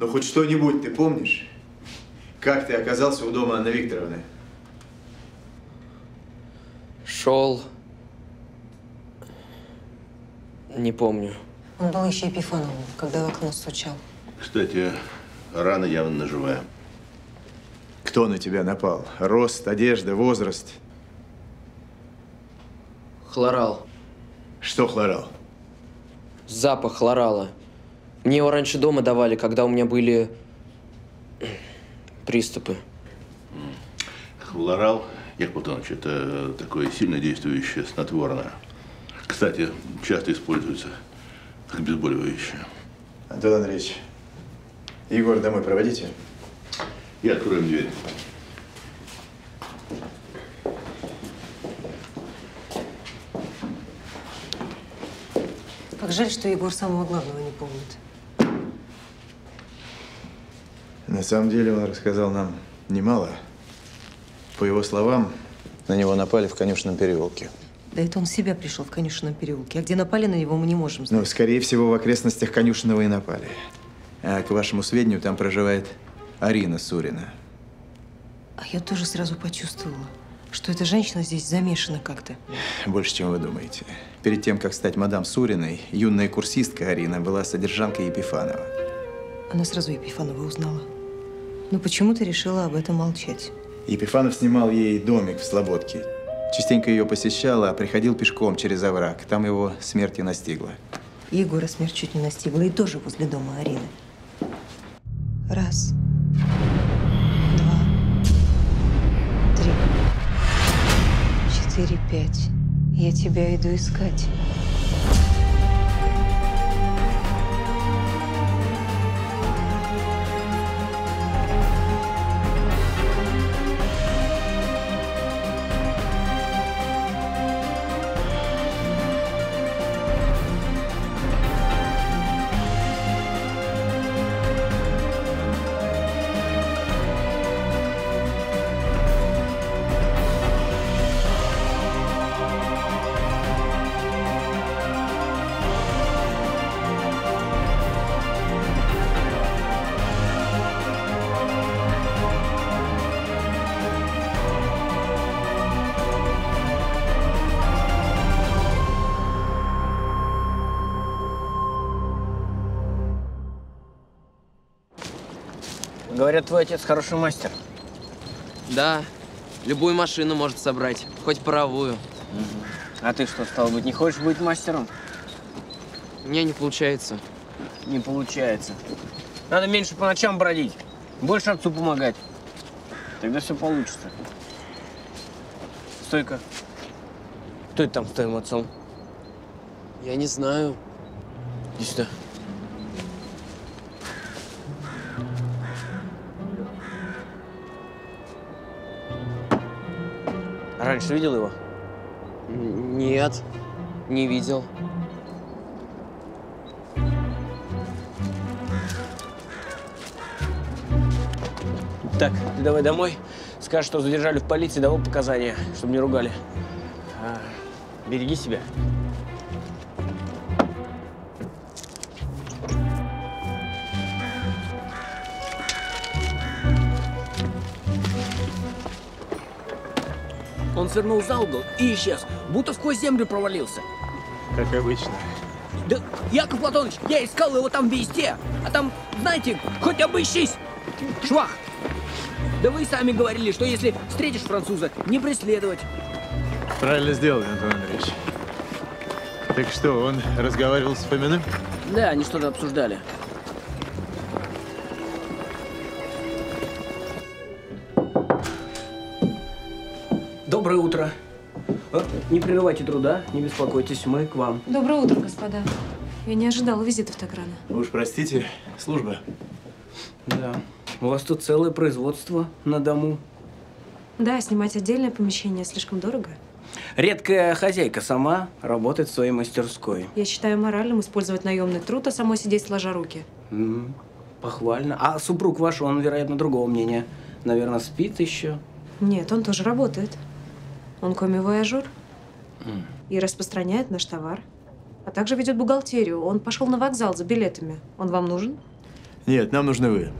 Ну, хоть что-нибудь ты помнишь? Как ты оказался у дома Анны Викторовны? Шел. Не помню. Он был еще Епифановым, когда в окно стучал. Кстати, рана явно наживая. Кто на тебя напал? Рост, одежда, возраст? Хлорал. Что хлорал? Запах хлорала. Мне его раньше дома давали, когда у меня были приступы. Хлорал, Яков Платонович, это такое сильно действующее снотворное. Кстати, часто используется как обезболивающее. Антон Андреевич, Егор домой проводите? И откроем дверь. Как жаль, что Егор самого главного не помнит. На самом деле он рассказал нам немало. По его словам, на него напали в конюшенном переулке. Да это он себя пришел в конюшенном переулке. А где напали на него, мы не можем знать. Ну, скорее всего, в окрестностях конюшенного и напали. А к вашему сведению, там проживает Арина Сурина. А я тоже сразу почувствовала, что эта женщина здесь замешана как-то. Больше, чем вы думаете. Перед тем, как стать мадам Суриной, юная курсистка Арина была содержанкой Епифанова. Она сразу Епифанова узнала. Но почему ты решила об этом молчать? Епифанов снимал ей домик в Слободке. Частенько ее посещал, а приходил пешком через овраг. Там его смерть и настигла. Егора смерть чуть не настигла, и тоже возле дома Арины. Раз, два, три, четыре, пять. Я тебя иду искать. Говорят, твой отец хороший мастер. Да, любую машину может собрать, хоть паровую. А ты что, стал быть, не хочешь быть мастером? У меня не получается. Не получается. Надо меньше по ночам бродить, больше отцу помогать. Тогда все получится. Стойка. Кто это там с твоим отцом? Я не знаю. Иди сюда. Раньше видел его? Нет, не видел. Так, ты давай домой. Скажешь, что задержали в полиции, давай показания, чтобы не ругали. А, береги себя. Свернул за угол и исчез, будто сквозь землю провалился. Как обычно. Да, Яков Платоныч, я искал его там везде. А там, знаете, хоть обыщись. Швах. Да вы сами говорили, что если встретишь француза, не преследовать. Правильно сделали, Антон Андреевич. Так что, он разговаривал с Фоминым? Да, они что-то обсуждали. Доброе утро. Э, Не прерывайте труда, не беспокойтесь, мы к вам. Доброе утро, господа. Я не ожидала визитов так рано. Вы уж простите, служба. Да. У вас тут целое производство на дому. Да, снимать отдельное помещение слишком дорого. Редкая хозяйка сама работает в своей мастерской. Я считаю моральным использовать наемный труд, а самой сидеть сложа руки. М, Похвально. А супруг ваш, он, вероятно, другого мнения. Наверное, спит еще. Нет, он тоже работает. Он коми-вояжер и распространяет наш товар. А также ведет бухгалтерию. Он пошел на вокзал за билетами. Он вам нужен? Нет, нам нужны вы.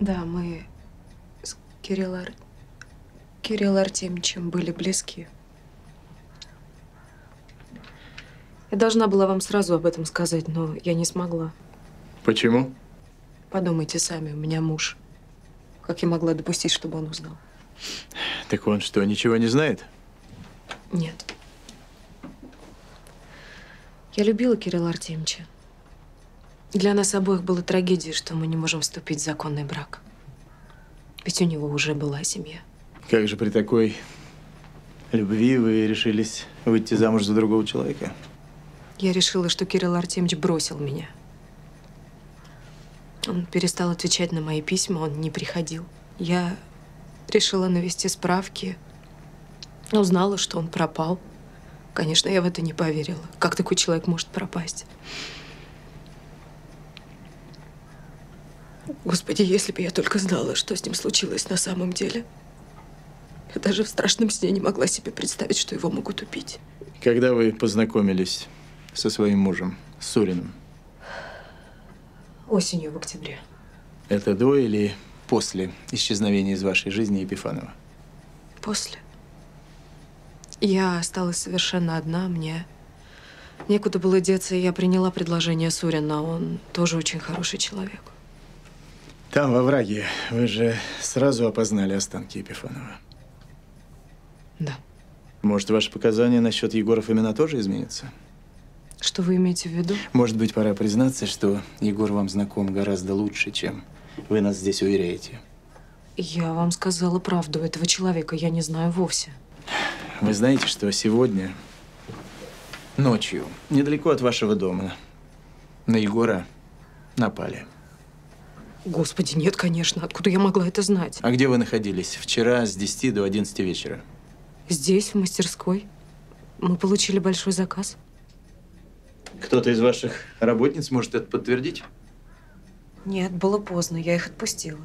Да, мы с Кириллом, Ар... Кириллом Артемьевичем были близки. Я должна была вам сразу об этом сказать, но я не смогла. Почему? Подумайте сами, у меня муж. Как я могла допустить, чтобы он узнал? Так он что, ничего не знает? Нет. Я любила Кирилла Артемьевича. Для нас обоих было трагедией, что мы не можем вступить в законный брак. Ведь у него уже была семья. Как же при такой любви вы решились выйти замуж за другого человека? Я решила, что Кирилл Артемьевич бросил меня. Он перестал отвечать на мои письма, он не приходил. Я решила навести справки. Узнала, что он пропал. Конечно, я в это не поверила. Как такой человек может пропасть? Господи, если бы я только знала, что с ним случилось на самом деле. Я даже в страшном сне не могла себе представить, что его могут убить. Когда вы познакомились со своим мужем, с Суриным? Осенью в октябре. Это до или после исчезновения из вашей жизни Епифанова? После. Я осталась совершенно одна, мне некуда было деться, и я приняла предложение Сурина. Он тоже очень хороший человек. Там, во враге, вы же сразу опознали останки Епифанова. Да. Может, ваши показания насчет Егоров имена тоже изменятся? Что вы имеете в виду? Может быть, пора признаться, что Егор вам знаком гораздо лучше, чем вы нас здесь уверяете. Я вам сказала правду. Этого человека я не знаю вовсе. Вы знаете, что сегодня ночью, недалеко от вашего дома, на Егора напали. Господи, нет, конечно. Откуда я могла это знать? А где вы находились? Вчера с 10 до 11 вечера. Здесь, в мастерской. Мы получили большой заказ. Кто-то из ваших работниц может это подтвердить? Нет, было поздно. Я их отпустила.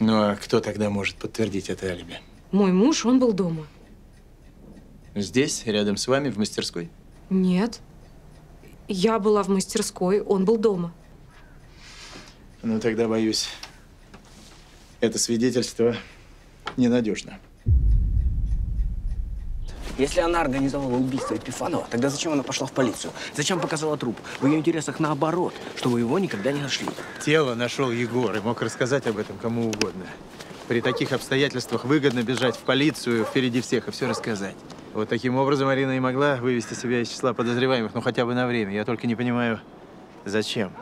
Ну, а кто тогда может подтвердить это алиби? Мой муж, он был дома. Здесь, рядом с вами, в мастерской? Нет. Я была в мастерской, он был дома. Ну, тогда, боюсь, это свидетельство ненадежно. Если она организовала убийство Епифанова, тогда зачем она пошла в полицию? Зачем показала труп? В ее интересах наоборот, чтобы его никогда не нашли. Тело нашел Егор и мог рассказать об этом кому угодно. При таких обстоятельствах выгодно бежать в полицию впереди всех и все рассказать. Вот таким образом Арина и могла вывести себя из числа подозреваемых, ну хотя бы на время. Я только не понимаю, зачем.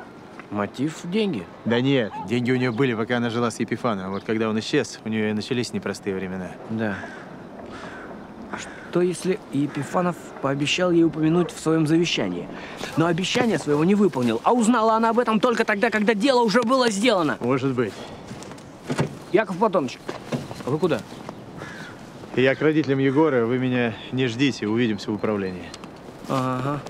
Мотив – деньги. Да нет, деньги у нее были, пока она жила с Епифановым. Вот когда он исчез, у нее и начались непростые времена. Да. А что, если Епифанов пообещал ей упомянуть в своем завещании? Но обещание своего не выполнил, а узнала она об этом только тогда, когда дело уже было сделано. Может быть. Яков Платонович, а вы куда? Я к родителям Егора, вы меня не ждите, увидимся в управлении. Ага.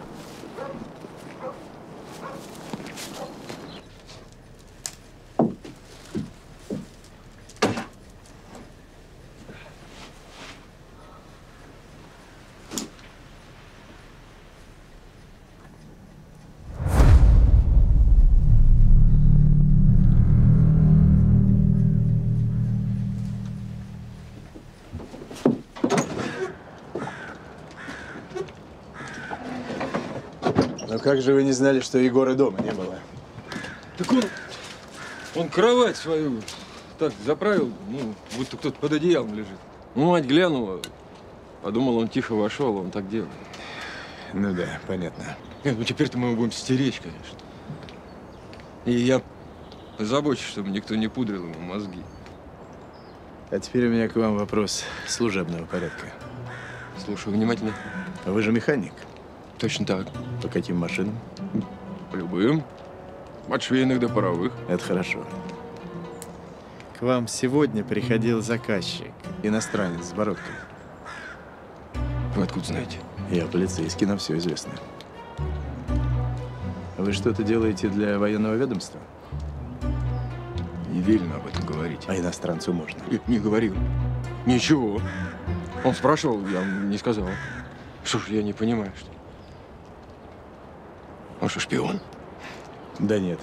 Как же вы не знали, что Егора дома не было? Так он, он кровать свою так заправил, ну, будто кто-то под одеялом лежит. Ну, мать глянула, подумал, он тихо вошел, он так делает. Ну да, понятно. Нет, ну теперь-то мы его будем стеречь, конечно. И я позабочусь, чтобы никто не пудрил ему мозги. А теперь у меня к вам вопрос служебного порядка. Слушаю внимательно. Вы же механик. Точно так. По каким машинам? По любым. От швейных до паровых. Это хорошо. К вам сегодня приходил заказчик, иностранец с бородкой. Вы откуда знаете? Я полицейский, нам все известно. Вы что-то делаете для военного ведомства? Не велено об этом говорить. А иностранцу можно. Не, не говорил. Ничего. Он спрашивал, я не сказал. Что ж, я не понимаю, что... Он что, шпион? Да нет.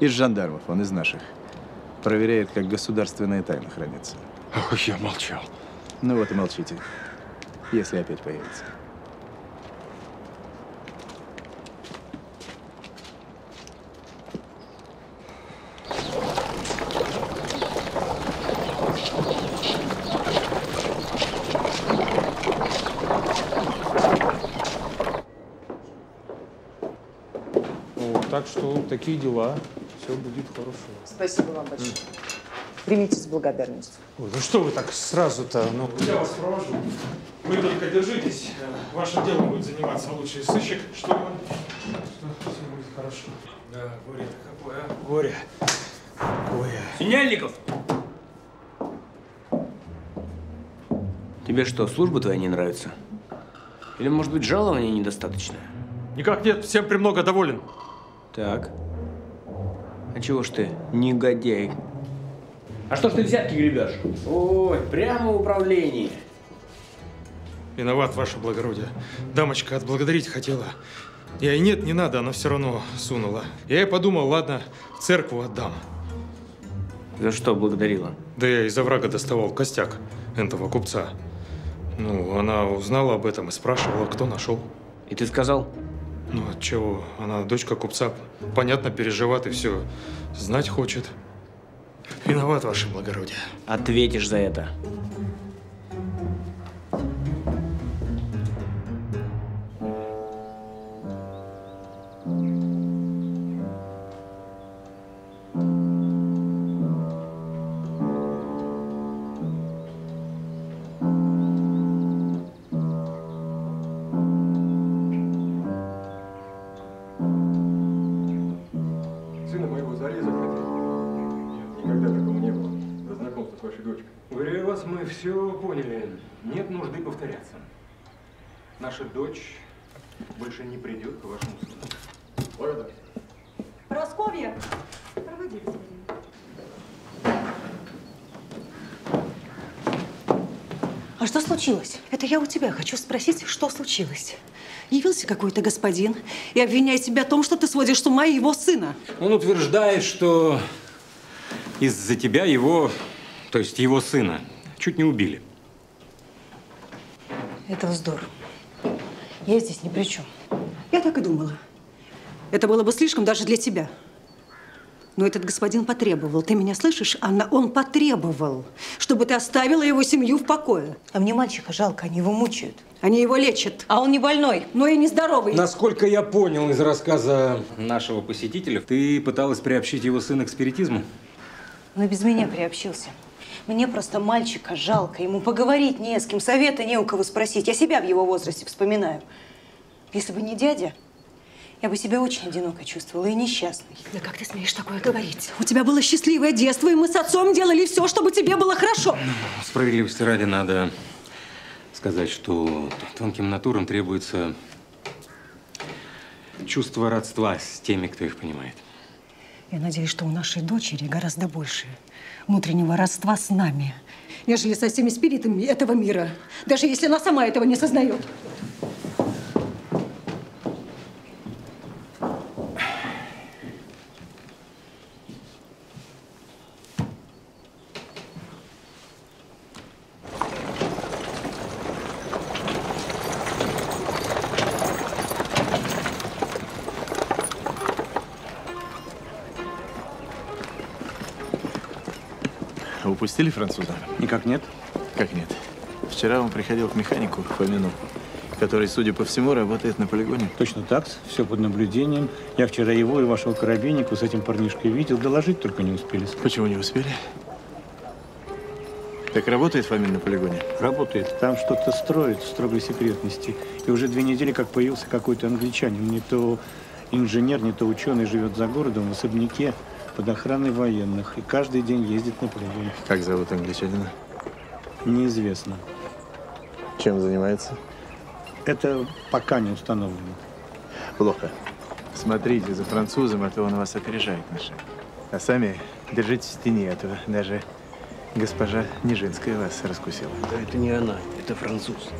Из жандармов, он из наших. Проверяет, как государственная тайна хранится. Ох, я молчал. Ну вот и молчите, если опять появится. Так что такие дела. Все будет хорошо. Спасибо вам большое. Примите с благодарностью. Ой, ну что вы так сразу-то? Ну, я вас провожу. Вы только держитесь. Вашим делом будет заниматься лучший сыщик. Что, что все будет хорошо. Да, горе-то какое, а? Горе. Какое. Синельников! Тебе что, служба твоя не нравится? Или, может быть, жалование недостаточное? Никак нет, всем премного доволен. Так. А чего ж ты, негодяй? А что ж ты взятки гребешь? Ой, прямо в управлении. Виноват, ваше благородие. Дамочка отблагодарить хотела. Я и нет, не надо, она все равно сунула. Я и подумал, ладно, в церкву отдам. За что благодарила? Да я из оврага доставал костяк этого купца. Ну, она узнала об этом и спрашивала, кто нашел. И ты сказал? Ну, от чего? Она дочка купца. Понятно, переживает и все. Знать хочет. Виноват, ваше благородие. Ответишь за это. Повторяться. Наша дочь больше не придет к вашему сыну. Благодарю. Просковья, проводи господина. А что случилось? Это я у тебя хочу спросить, что случилось? Явился какой-то господин и обвиняет тебя в том, что ты сводишь с ума его сына. Он утверждает, что из-за тебя его, то есть его сына, чуть не убили. Это вздор. Я здесь ни при чем. Я так и думала. Это было бы слишком даже для тебя. Но этот господин потребовал. Ты меня слышишь, Анна? Он потребовал, чтобы ты оставила его семью в покое. А мне мальчика жалко, они его мучают. Они его лечат. А он не больной, но и не здоровый. Насколько я понял из рассказа нашего посетителя, ты пыталась приобщить его сына к спиритизму? Он и без меня приобщился. Мне просто мальчика жалко. Ему поговорить не с кем, совета не у кого спросить. Я себя в его возрасте вспоминаю. Если бы не дядя, я бы себя очень одиноко чувствовала и несчастной. Да как ты смеешь такое говорить? У тебя было счастливое детство, и мы с отцом делали все, чтобы тебе было хорошо. Справедливости ради надо сказать, что тонким натурам требуется чувство родства с теми, кто их понимает. Я надеюсь, что у нашей дочери гораздо больше внутреннего родства с нами, нежели со всеми спиритами этого мира, даже если она сама этого не сознает. Упустили француза? Никак нет. Как нет? Вчера он приходил к механику Фомину, который, судя по всему, работает на полигоне. Точно так, все под наблюдением. Я вчера его и вашего коробейника с этим парнишкой видел. Доложить только не успели. Почему не успели? Так работает Фомин на полигоне? Работает. Там что-то строит в строгой секретности. И уже две недели как появился какой-то англичанин. Не то инженер, не то ученый живет за городом в особняке под охраной военных. И каждый день ездит на полигон. Как зовут англичанина? Неизвестно. Чем занимается? Это пока не установлено. Плохо. Смотрите за французом, а то он вас опережает на шаг. А сами держитесь в тени этого. Даже госпожа Нижинская вас раскусила. Да это не она, это француз.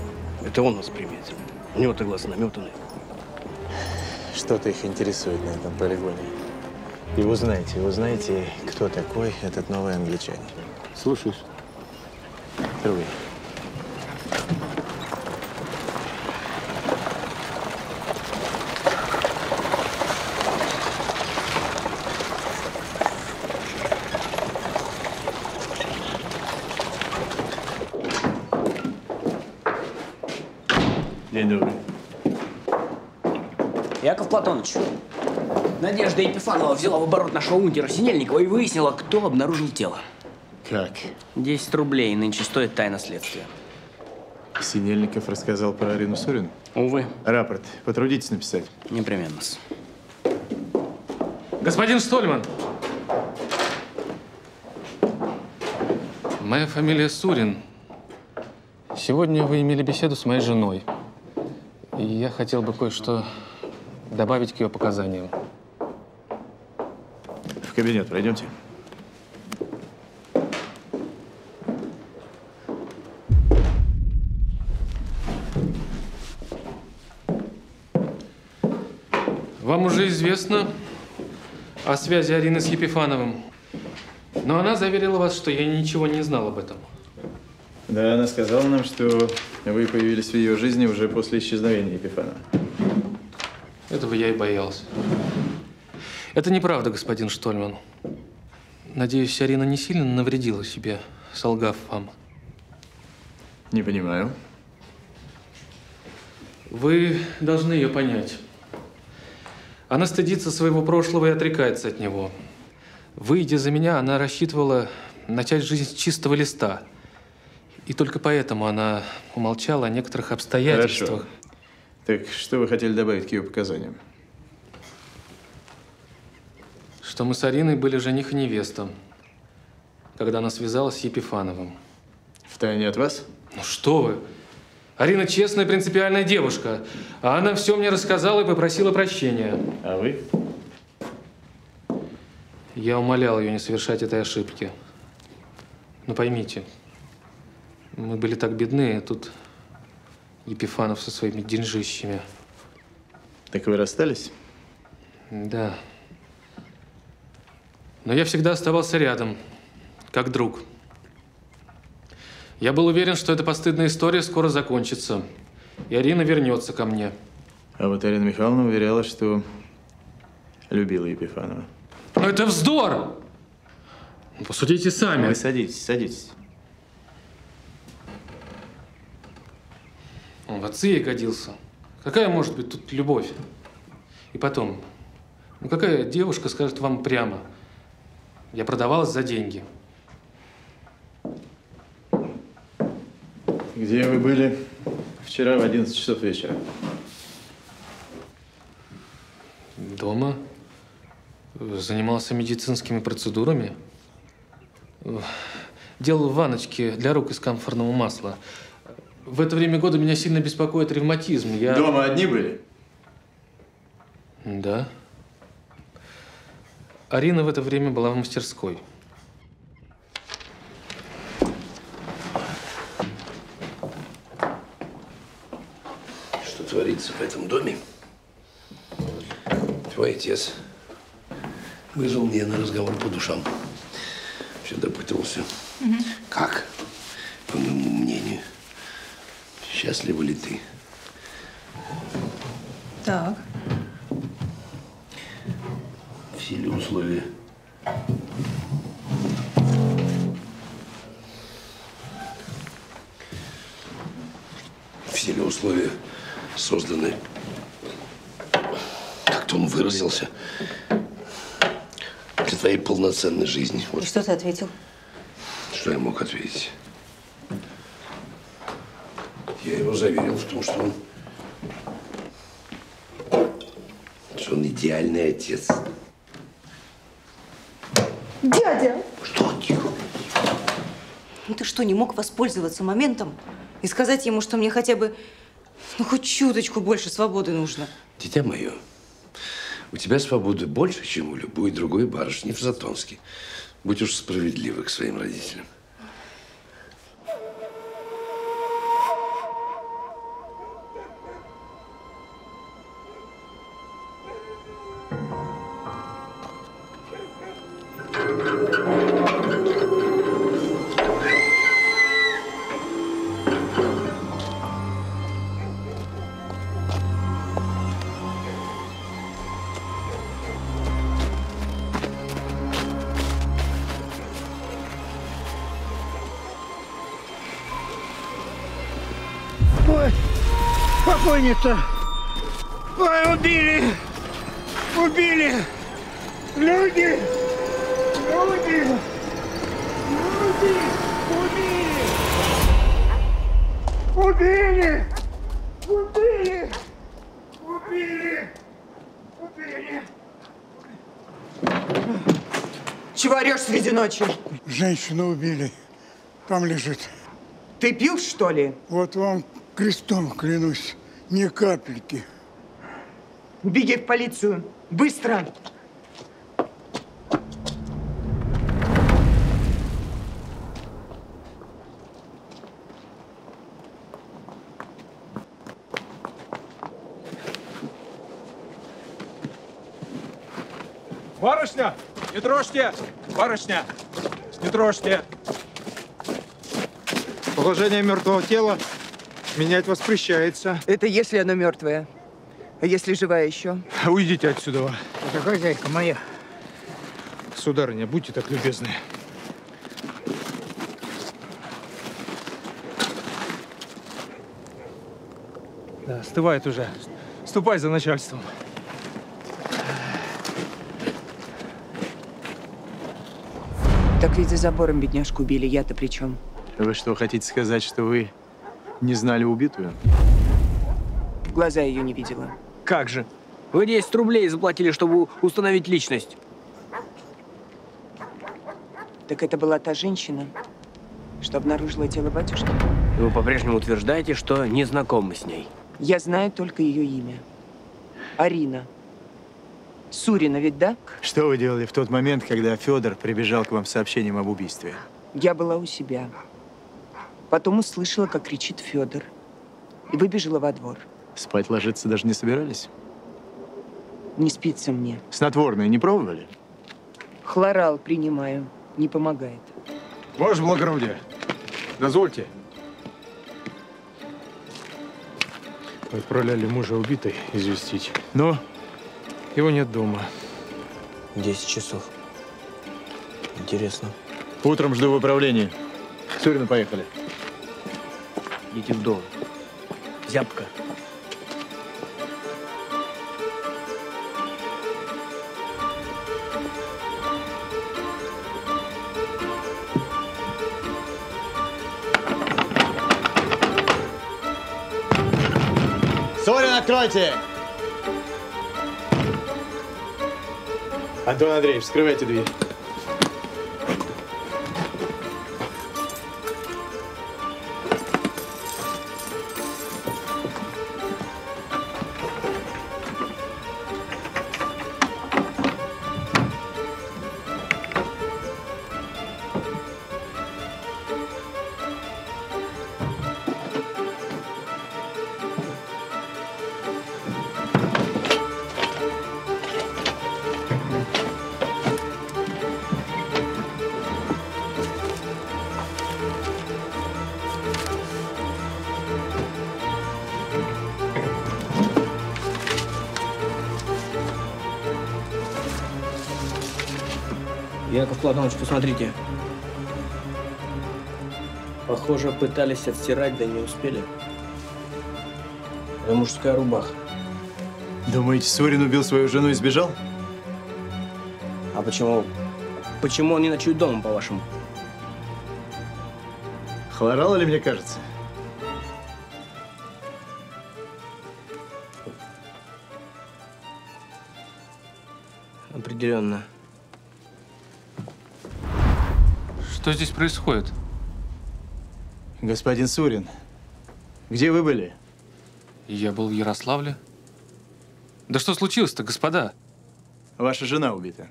Это он нас приметил. У него-то глаз наметанный. Что-то их интересует на этом полигоне. И узнайте, узнайте, кто такой этот новый англичанин. Слушаюсь. Руи. День добрый. Яков Платоныч, Надежда Епифанова взяла в оборот нашего унтера Синельникова и выяснила, кто обнаружил тело. Как? 10 рублей нынче стоит тайна следствия. Синельников рассказал про Арину Сурину? Увы. Рапорт. Потрудитесь написать. Непременно. Господин Стольман! Моя фамилия Сурин. Сегодня вы имели беседу с моей женой. И я хотел бы кое-что добавить к ее показаниям. Кабинет пройдемте. Вам уже известно о связи Арины с Епифановым. Но она заверила вас, что я ничего не знал об этом. Да, она сказала нам, что вы появились в ее жизни уже после исчезновения Епифанова. Этого я и боялся. Это неправда, господин Штольман. Надеюсь, Арина не сильно навредила себе, солгав вам. Не понимаю. Вы должны ее понять. Она стыдится своего прошлого и отрекается от него. Выйдя за меня, она рассчитывала начать жизнь с чистого листа. И только поэтому она умолчала о некоторых обстоятельствах. Хорошо. Так что вы хотели добавить к ее показаниям? Что мы с Ариной были жених и невеста, когда она связалась с Епифановым. Втайне от вас? Ну что вы! Арина честная, принципиальная девушка. А она все мне рассказала и попросила прощения. А вы? Я умолял ее не совершать этой ошибки. Но поймите, мы были так бедны, а тут Епифанов со своими деньжищами. Так вы расстались? Да. Но я всегда оставался рядом, как друг. Я был уверен, что эта постыдная история скоро закончится, и Арина вернется ко мне. А вот Арина Михайловна уверяла, что любила Епифанова. Но это вздор! Ну, Посудите сами. Вы садитесь, садитесь. Он в отцы ей годился. Какая может быть тут любовь? И потом, ну какая девушка скажет вам прямо, я продавалась за деньги. Где вы были вчера в 11 часов вечера? Дома. Занимался медицинскими процедурами. Делал ванночки для рук из камфорного масла. В это время года меня сильно беспокоит ревматизм. Я... Дома одни были? Да. Арина в это время была в мастерской. Что творится в этом доме? Твой отец вызвал меня на разговор по душам. Все допытывался. Как, по моему мнению, счастлива ли ты? Так. В силе условия в силе условия созданы, как-то он выразился, для твоей полноценной жизни. Вот И что ты ответил? что я мог ответить. Я его заверил в том, что он, что он идеальный отец. Дядя! Что? Тихо. Ну ты что, не мог воспользоваться моментом и сказать ему, что мне хотя бы, ну хоть чуточку больше свободы нужно? Дитя мое, у тебя свободы больше, чем у любой другой барышни в Затонске. Будь уж справедливы к своим родителям. То. Ой, убили! Убили! Люди! Люди! Люди! Убили! Убили! Убили! Убили! Убили! Чего орешь среди ночи? Женщину убили. Там лежит. Ты пил, что ли? Вот вам крестом клянусь, ни капельки. Беги в полицию. Быстро! Барышня, не трожьте! Барышня, не трожьте! Положение мертвого тела менять воспрещается. Это если оно мертвое. А если живая еще? Уйдите отсюда. Это хозяйка моя. Сударыня, будьте так любезны. Да, остывает уже. Ступай за начальством. Так ведь за забором бедняжку убили. Я-то при чем? Вы что, хотите сказать, что вы не знали убитую? В глаза ее не видела. Как же? Вы 10 рублей заплатили, чтобы установить личность. Так это была та женщина, что обнаружила тело батюшки? Вы по-прежнему утверждаете, что не знакомы с ней. Я знаю только ее имя. Арина. Сурина ведь, да? Что вы делали в тот момент, когда Федор прибежал к вам с сообщением об убийстве? Я была у себя. Потом услышала, как кричит Федор. И выбежала во двор. Спать ложиться даже не собирались? Не спится мне. Снотворное не пробовали? Хлорал принимаю. Не помогает. Ваше благородие, дозвольте. Отправляли мужа убитой известить. Ну? Его нет дома. 10 часов. Интересно. Утром жду в управлении. Сурина, поехали. Идите в дом. Зябко. Сорин, откройте! Антон Андреевич, вскрывайте дверь. Яков Платонович, посмотрите. Похоже, пытались отстирать, да не успели. Это мужская рубаха. Думаете, Сурин убил свою жену и сбежал? А почему? Почему он не ночует дома, по-вашему? Хлорал или мне кажется? Определенно. Что здесь происходит? Господин Сурин, где вы были? Я был в Ярославле. Да что случилось-то, господа? Ваша жена убита.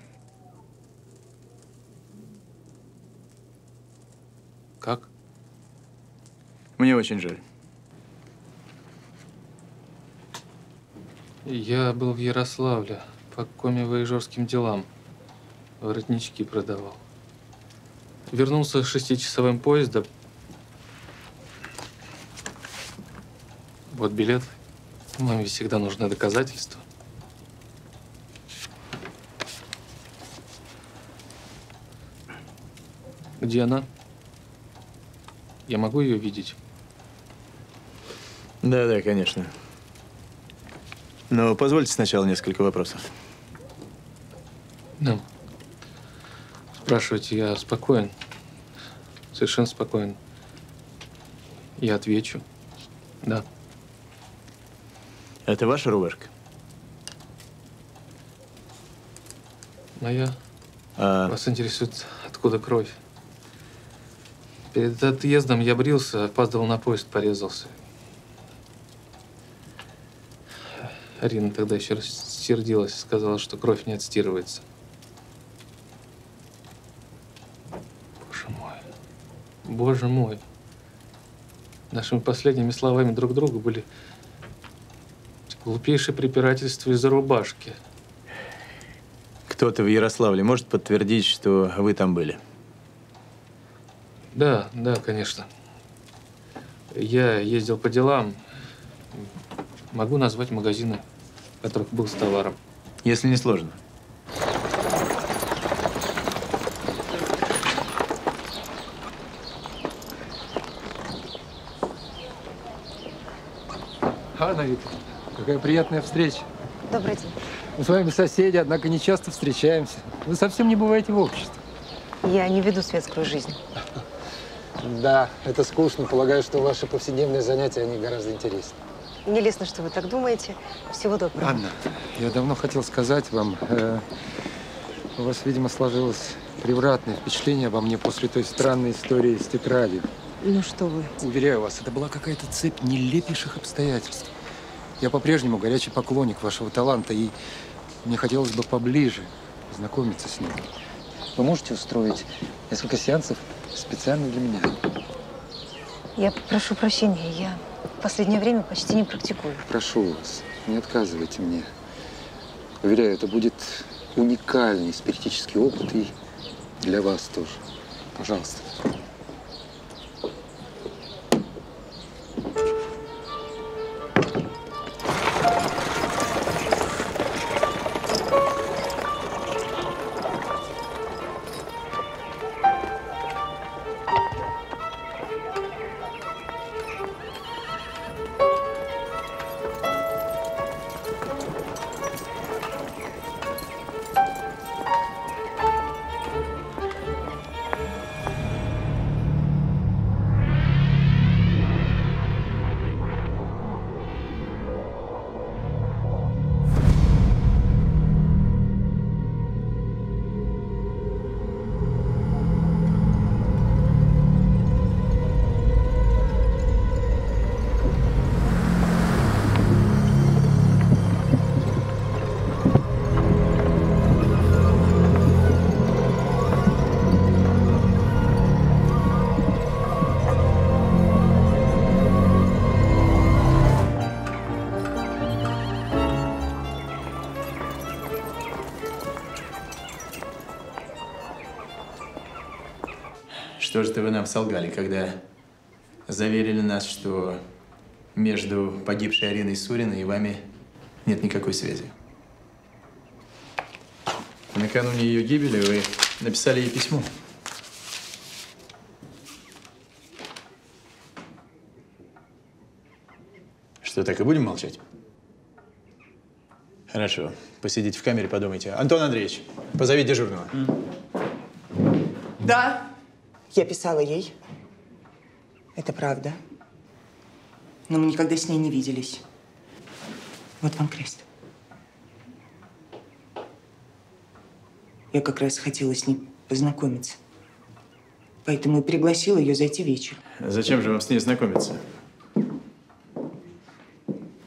Как? Мне очень жаль. Я был в Ярославле по коми-воежорским делам. воротнички продавал. Вернулся с шестичасовым поездом. Вот билет. Маме всегда нужны доказательства. Где она? Я могу ее видеть? Да, да, конечно. Но позвольте сначала несколько вопросов. Да. Спрашивайте, я спокоен. Совершенно спокоен. Я отвечу. Да. Это ваша рубашка? Моя. А... Вас интересует, откуда кровь? Перед отъездом я брился, опаздывал на поезд, порезался. Арина тогда еще рассердилась, сказала, что кровь не отстирывается. Боже мой. Боже мой. Нашими последними словами друг другу были глупейшие препирательства из-за рубашки. Кто-то в Ярославле может подтвердить, что вы там были? Да, да, конечно. Я ездил по делам. Могу назвать магазины, в которых был с товаром. Если не сложно. Анна Викторовна, какая приятная встреча. Добрый день. Мы с вами соседи, однако не часто встречаемся. Вы совсем не бываете в обществе. Я не веду светскую жизнь. Да, это скучно. Полагаю, что ваши повседневные занятия, они гораздо интереснее. Не лестно, что вы так думаете. Всего доброго. Анна, я давно хотел сказать вам, э, у вас, видимо, сложилось превратное впечатление обо мне после той странной истории с тетрадью. Ну что вы. Уверяю вас, это была какая-то цепь нелепейших обстоятельств. Я по-прежнему горячий поклонник вашего таланта, и мне хотелось бы поближе познакомиться с ним. Вы можете устроить несколько сеансов специально для меня? Я прошу прощения, я в последнее время почти не практикую. Прошу вас, не отказывайте мне. Уверяю, это будет уникальный спиритический опыт и для вас тоже. Пожалуйста. Что же вы нам солгали, когда заверили нас, что между погибшей Ариной Суриной и вами нет никакой связи? Накануне ее гибели вы написали ей письмо. Что, так и будем молчать? Хорошо. Посидите в камере, подумайте. Антон Андреевич, позови дежурного. Да, я писала ей. Это правда. Но мы никогда с ней не виделись. Вот вам крест. Я как раз хотела с ней познакомиться. Поэтому и пригласила ее зайти вечером. Зачем же вам с ней знакомиться?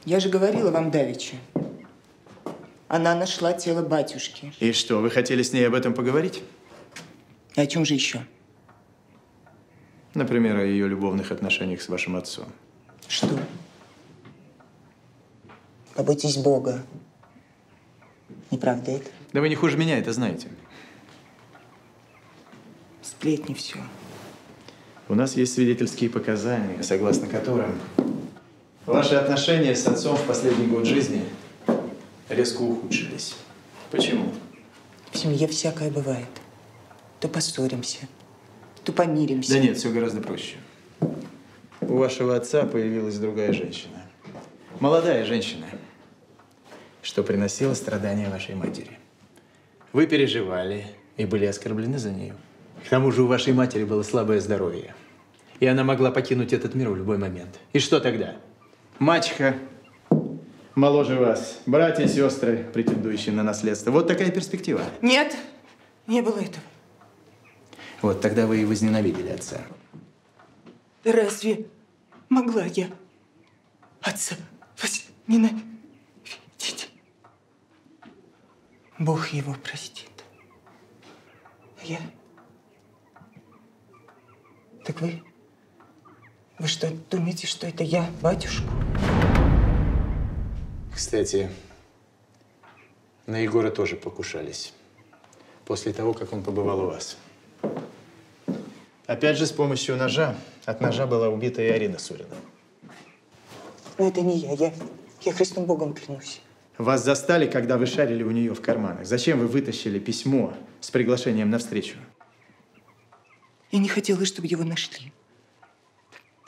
Я же говорила вам давеча. Она нашла тело батюшки. И что, вы хотели с ней об этом поговорить? О чем же еще? Например, о ее любовных отношениях с вашим отцом. Что? Побойтесь Бога. Не правда это? Да вы не хуже меня это знаете. Сплетни все. У нас есть свидетельские показания, согласно которым ваши отношения с отцом в последний год жизни резко ухудшились. Почему? В семье всякое бывает. То поссоримся, то помиримся. Да нет, все гораздо проще. У вашего отца появилась другая женщина. Молодая женщина, что приносила страдания вашей матери. Вы переживали и были оскорблены за нее. К тому же у вашей матери было слабое здоровье. И она могла покинуть этот мир в любой момент. И что тогда? Мачеха моложе вас, братья и сестры, претендующие на наследство. Вот такая перспектива. Нет, не было этого. Вот тогда вы и возненавидели отца. Да разве могла я отца возненавидеть? Бог его простит. А я... Так вы... Вы что, думаете, что это я, батюшка? Кстати, на Егора тоже покушались. После того, как он побывал у вас. Опять же, с помощью ножа. От ножа была убита и Арина Сурина. Но это не я. Я, я Христом Богом клянусь. Вас застали, когда вы шарили у нее в карманах. Зачем вы вытащили письмо с приглашением на встречу? Я не хотела, чтобы его нашли.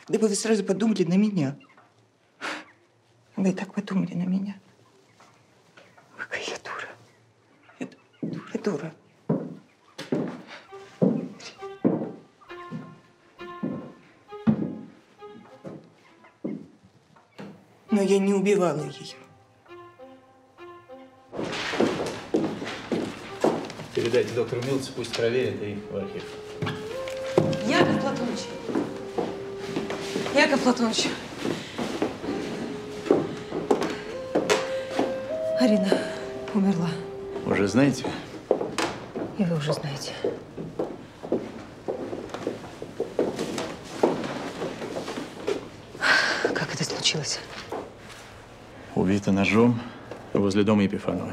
Тогда бы вы сразу подумали на меня. Вы и так подумали на меня. Какая я дура. Я дура, дура. Но я не убивала ее. Передайте доктору Милцу, пусть проверит и в архив. Яков Платоныч. Яков Платоныч. Арина умерла. Уже знаете? И вы уже знаете. Как это случилось? Убита ножом возле дома Епифанова.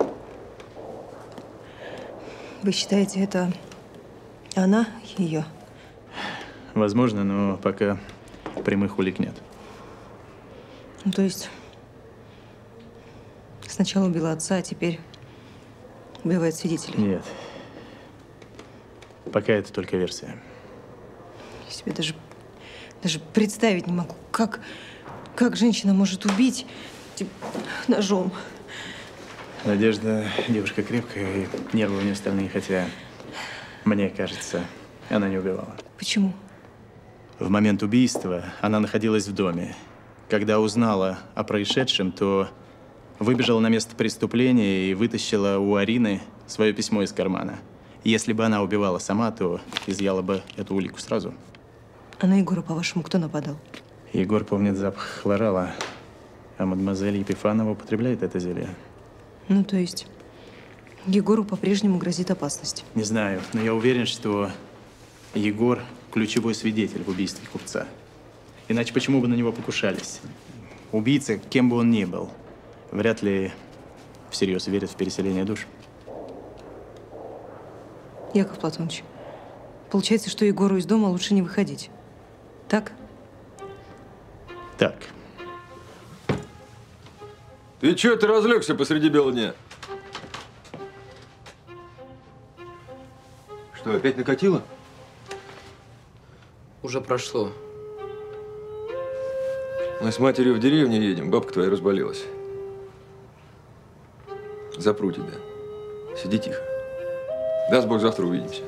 Вы считаете, это она ее? Возможно, но пока прямых улик нет. Ну, то есть сначала убила отца, а теперь убивает свидетелей. Нет. Пока это только версия. Я себе даже, даже представить не могу, как, как женщина может убить типа, ножом. Надежда девушка крепкая, и нервы у нее стальные, хотя, мне кажется, она не убивала. Почему? В момент убийства она находилась в доме. Когда узнала о происшедшем, то выбежала на место преступления и вытащила у Арины свое письмо из кармана. Если бы она убивала сама, то изъяла бы эту улику сразу. А на Егора, по-вашему, кто нападал? Егор помнит запах хлорала, а мадемуазель Епифанова употребляет это зелье. Ну, то есть Егору по-прежнему грозит опасность. Не знаю, но я уверен, что Егор – ключевой свидетель в убийстве купца. Иначе почему бы на него покушались? Убийца, кем бы он ни был, вряд ли всерьез верит в переселение душ. Яков Платонович, получается, что Егору из дома лучше не выходить. Так? Так. Ты чё ты разлегся посреди бела дня? Что, опять накатило? Уже прошло. Мы с матерью в деревню едем, бабка твоя разболелась. Запру тебя. Сиди тихо. Даст Бог, завтра увидимся.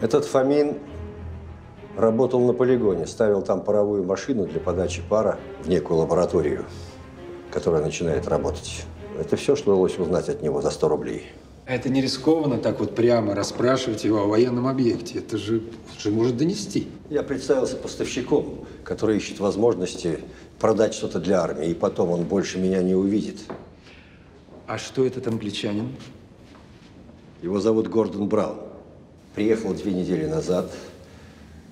Этот Фомин работал на полигоне, ставил там паровую машину для подачи пара в некую лабораторию, которая начинает работать. Это все, что удалось узнать от него за 100 рублей. А это не рискованно так вот прямо расспрашивать его о военном объекте. Это же, это же может донести. Я представился поставщиком, который ищет возможности продать что-то для армии, и потом он больше меня не увидит. А что этот англичанин? Его зовут Гордон Браун. Приехал две недели назад,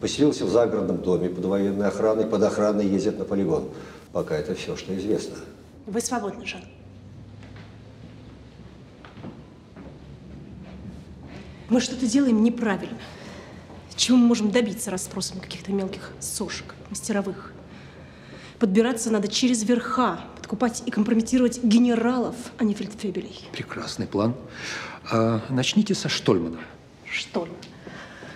поселился в загородном доме под военной охраной, под охраной ездит на полигон. Пока это все, что известно. Вы свободны, Жан. Мы что-то делаем неправильно. Чего мы можем добиться расспросами каких-то мелких сошек, мастеровых? Подбираться надо через верха, подкупать и компрометировать генералов, а не фельдфебелей. Прекрасный план. А, начните со Штольмана. Штольман.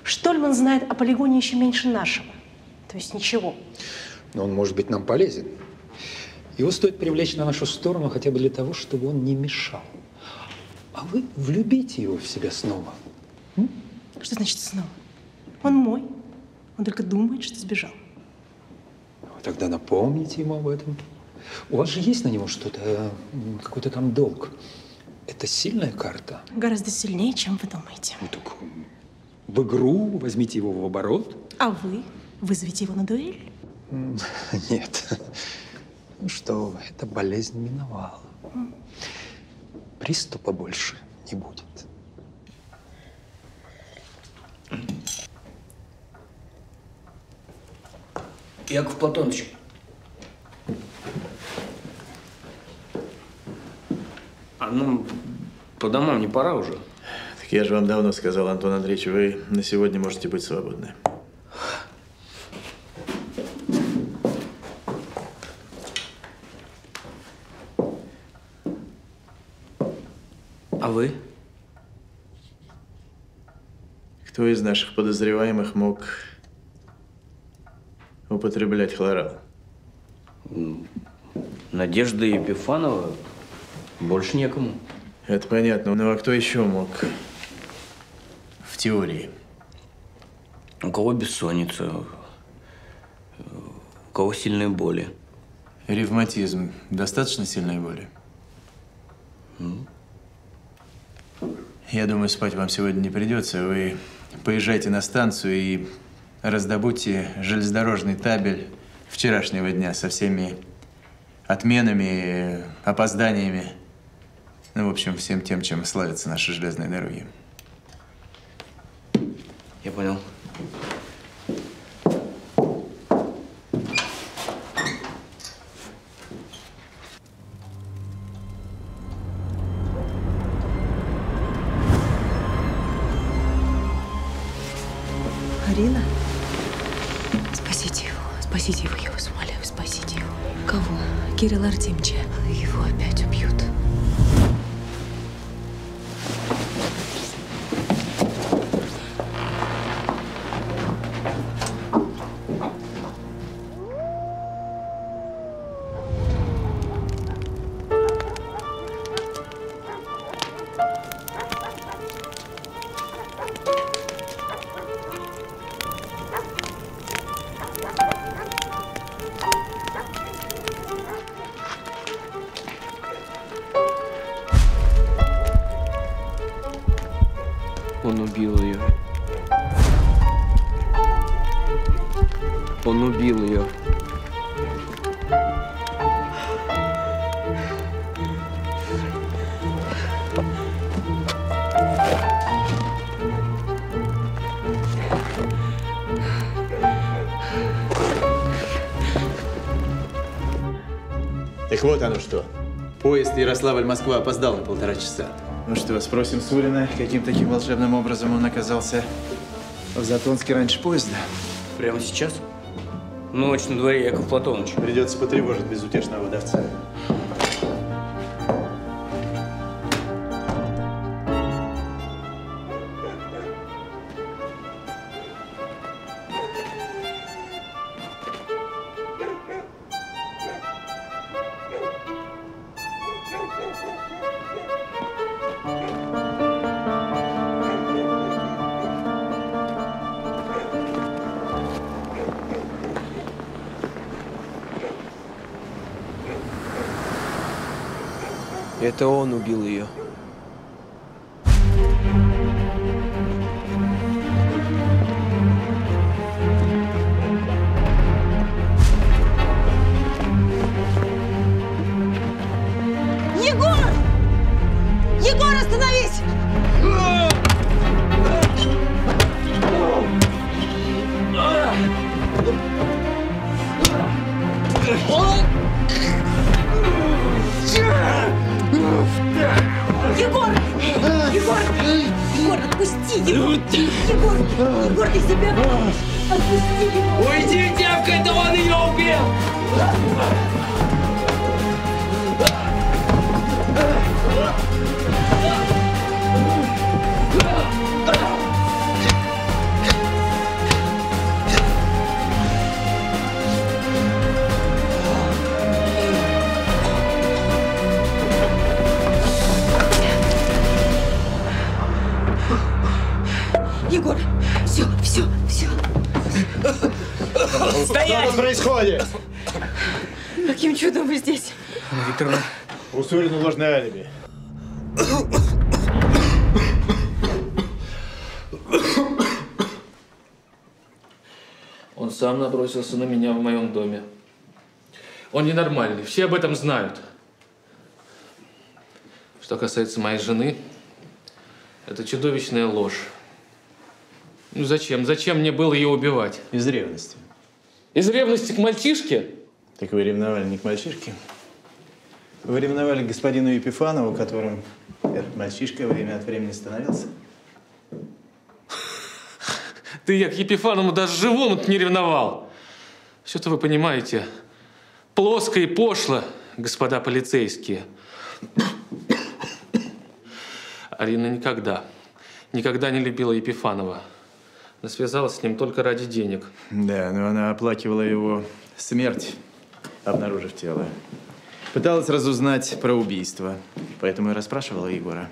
Штольман знает о полигоне еще меньше нашего. То есть ничего. Но он может быть нам полезен. Его стоит привлечь на нашу сторону хотя бы для того, чтобы он не мешал. А вы влюбите его в себя снова. Что значит снова? Он мой. Он только думает, что сбежал. Тогда напомните ему об этом. У вас же есть на него что-то, м, какой-то там долг. Это сильная карта. Гораздо сильнее, чем вы думаете. Ну так в игру возьмите его в оборот. А вы вызовите его на дуэль? Нет. Ну что вы, эта болезнь миновала. Приступа больше не будет. Яков Платонович, нам по домам не пора уже? Так я же вам давно сказал, Антон Андреевич, вы на сегодня можете быть свободны. А вы? Кто из наших подозреваемых мог употреблять хлорал? Надежда Епифанова. Больше некому. Это понятно. Ну а кто еще мог? В теории. У кого бессонница, у кого сильные боли. Ревматизм. Достаточно сильной боли? Я думаю, спать вам сегодня не придется. Вы поезжайте на станцию и раздобудьте железнодорожный табель вчерашнего дня со всеми отменами, опозданиями. Ну, в общем, всем тем, чем славятся наши железные дороги. Я понял. Арина? Спасите его, спасите его, я вас умоляю, спасите его. Кого? Кирилла Артемьевича. Вот оно что. Поезд Ярославль-Москва опоздал на полтора часа. Ну что, спросим Сурина, каким таким волшебным образом он оказался в Затонске раньше поезда? Прямо сейчас? Ночь на дворе, Яков Платонович. Придется потревожить безутешного водовца. Это он убил ее. Происходит? Каким чудом вы здесь? Викторовна. У Сурина ложное алиби. Он сам набросился на меня в моем доме. Он ненормальный, все об этом знают. Что касается моей жены, это чудовищная ложь. Ну зачем? Зачем мне было ее убивать? Из ревности. Из ревности к мальчишке? Так вы ревновали не к мальчишке. Вы ревновали к господину Епифанову, которым этот мальчишка время от времени становился. Ты я к Епифанову даже живому не ревновал. Что-то вы понимаете. Плоско и пошло, господа полицейские. Арина никогда, никогда не любила Епифанова. Связалась с ним только ради денег. Да, но она оплакивала его смерть, обнаружив тело. Пыталась разузнать про убийство, поэтому и расспрашивала Егора.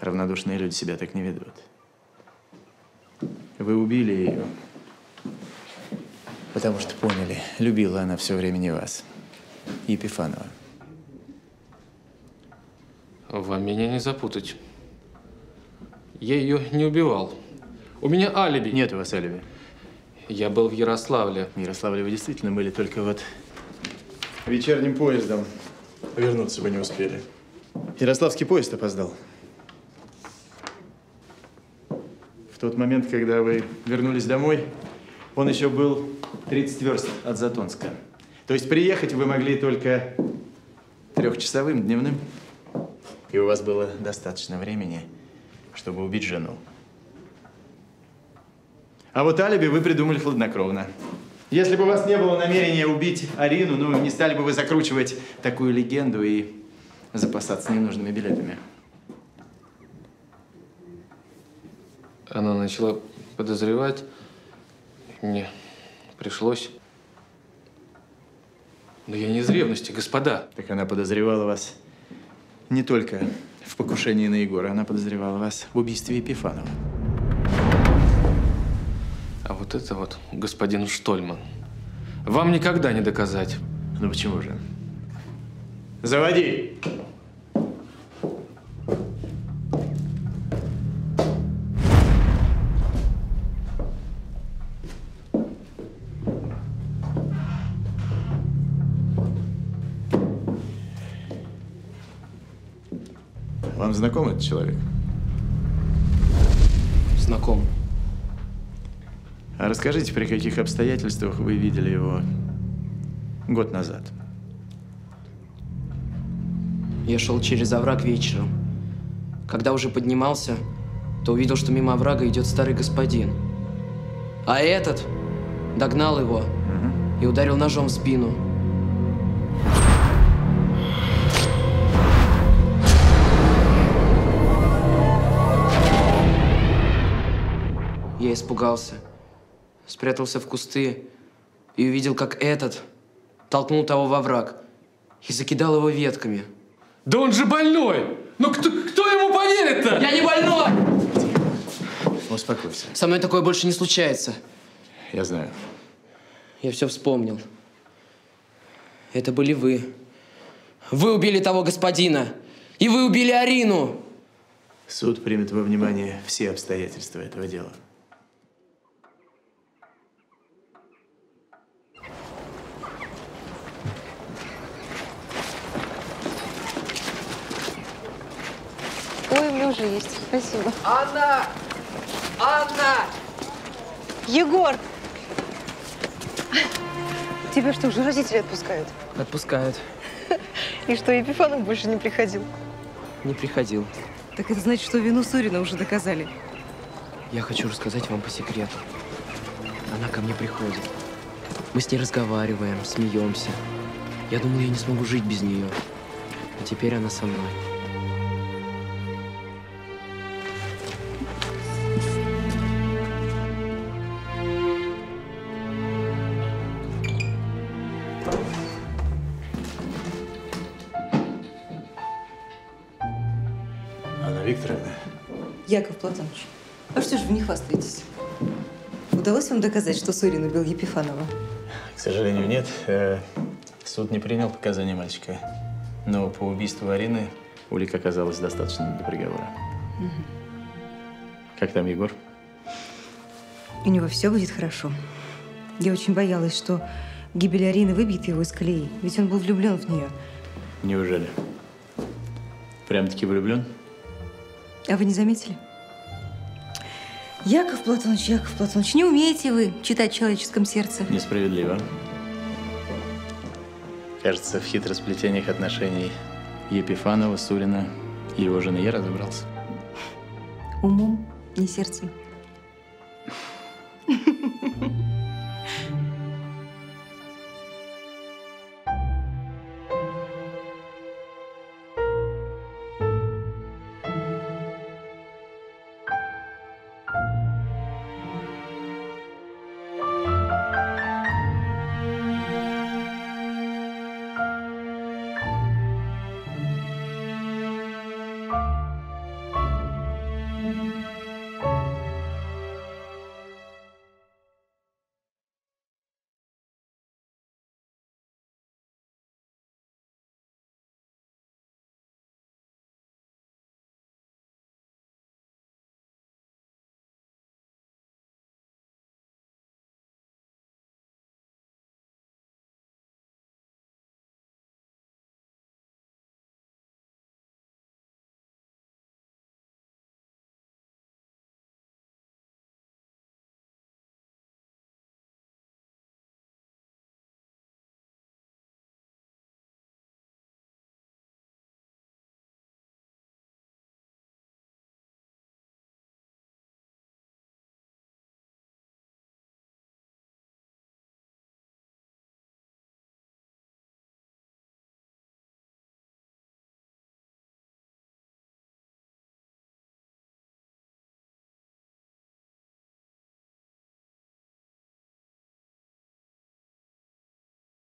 Равнодушные люди себя так не ведут. Вы убили ее, потому что поняли, любила она все время не вас, Епифанова. Вам меня не запутать. Я ее не убивал. У меня алиби. Нет у вас алиби. Я был в Ярославле. В Ярославле вы действительно были, только вот вечерним поездом вернуться вы не успели. Ярославский поезд опоздал. В тот момент, когда вы вернулись домой, он еще был 30 верст от Затонска. То есть приехать вы могли только трехчасовым дневным. И у вас было достаточно времени, чтобы убить жену. А вот алиби вы придумали хладнокровно. Если бы у вас не было намерения убить Арину, ну, не стали бы вы закручивать такую легенду и запасаться ненужными билетами. Она начала подозревать. Мне пришлось. Но я не из ревности, господа. Так она подозревала вас не только в покушении на Егора, она подозревала вас в убийстве Епифанова. А вот это вот, господин Штольман, вам никогда не доказать. Ну почему же? Заводи! Вам знаком этот человек? Знаком. А расскажите, при каких обстоятельствах вы видели его год назад? Я шел через овраг вечером. Когда уже поднимался, то увидел, что мимо оврага идет старый господин. А этот догнал его и ударил ножом в спину. Я испугался, спрятался в кусты и увидел, как этот толкнул того во враг и закидал его ветками. Да он же больной! Ну кто, кто ему поверит-то? Я не больной! Успокойся. Со мной такое больше не случается. Я знаю. Я все вспомнил. Это были вы. Вы убили того господина. И вы убили Арину. Суд примет во внимание все обстоятельства этого дела. Уже есть. Спасибо. Анна! Анна! Егор! Тебя что, уже родители отпускают? Отпускают. И что, Епифанов больше не приходил? не приходил. Так это значит, что вину Сурина уже доказали. Я хочу рассказать вам по секрету. Она ко мне приходит. Мы с ней разговариваем, смеемся. Я думал, я не смогу жить без нее. А теперь она со мной. Яков Платонович, а что же вы не хвастаетесь? Удалось вам доказать, что Сурин убил Епифанова? к сожалению, нет. Э, Суд не принял показания мальчика. Но по убийству Арины улик оказалось достаточно для приговора. Как там Егор? У него все будет хорошо. Я очень боялась, что гибель Арины выбьет его из колеи, ведь он был влюблен в нее. Неужели? Прям-таки влюблен? А вы не заметили? Яков Платонович, Яков Платонович, не умеете вы читать в человеческом сердце. Несправедливо. Кажется, в хитросплетениях отношений Епифанова, Сурина и его жены я разобрался. Умом, не сердцем.